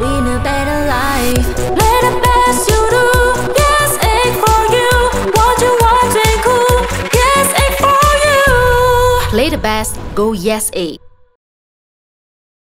win a better life. Play the best you do. Yes, egg for you. What you want, cool. Yes, egg for you. Play the best. Go Yes8.